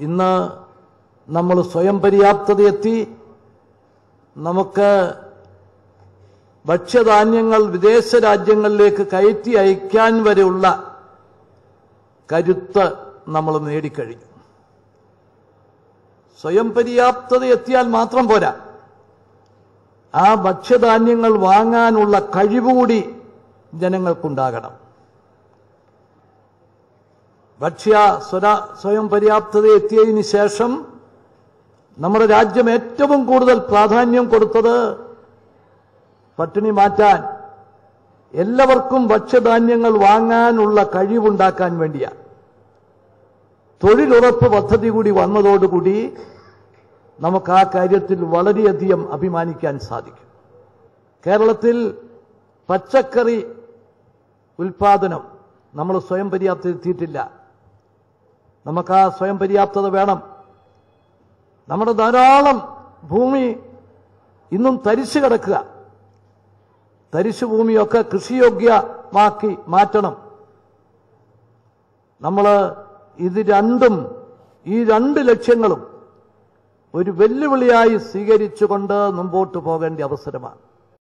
ഇന്ന് നമ്മൾ സ്വയം പര്യാപ്തതയെത്തി നമുക്ക് ഭക്ഷ്യധാന്യങ്ങൾ വിദേശ രാജ്യങ്ങളിലേക്ക് കയറ്റി അയക്കാൻ വരെയുള്ള കരുത്ത് നമ്മൾ നേടിക്കഴിഞ്ഞു. സ്വയം പര്യാപ്തത എത്തിയാൽ മാത്രം പോരാ. ആ ഭക്ഷ്യധാന്യങ്ങൾ വാങ്ങാനുള്ള കഴിവുകൂടി ജനങ്ങൾക്കുണ്ടാകണം. ഭക്ഷ്യ സ്വര സ്വയം പര്യാപ്തത എത്തിയതിനു ശേഷം നമ്മുടെ രാജ്യം ഏറ്റവും കൂടുതൽ പ്രാധാന്യം കൊടുത്തത് പട്ടിണി മാറ്റാൻ എല്ലാവർക്കും ഭക്ഷ്യധാന്യങ്ങൾ വാങ്ങാനുള്ള കഴിവുണ്ടാക്കാൻ വേണ്ടിയാണ്. തൊഴിലുറപ്പ് പദ്ധതി കൂടി വന്നതോടുകൂടി നമുക്ക് ആ കാര്യത്തിൽ വളരെയധികം അഭിമാനിക്കാൻ സാധിക്കും. കേരളത്തിൽ പച്ചക്കറി ഉൽപാദനം നമ്മൾ സ്വയം പര്യാപ്തത എത്തിയിട്ടില്ല. നമുക്ക് ആ സ്വയം പര്യാപ്തത വേണം. നമ്മുടെ ധാരാളം ഭൂമി ഇന്നും തരിശു കിടക്കുക. തരിശു ഭൂമിയൊക്കെ കൃഷിയോഗ്യമാക്കി മാറ്റണം. നമ്മൾ ഇത് രണ്ടും ഈ രണ്ട് ലക്ഷ്യങ്ങളും ഒരു വെല്ലുവിളിയായി സ്വീകരിച്ചുകൊണ്ട് മുമ്പോട്ട് പോകേണ്ട അവസരമാണ്.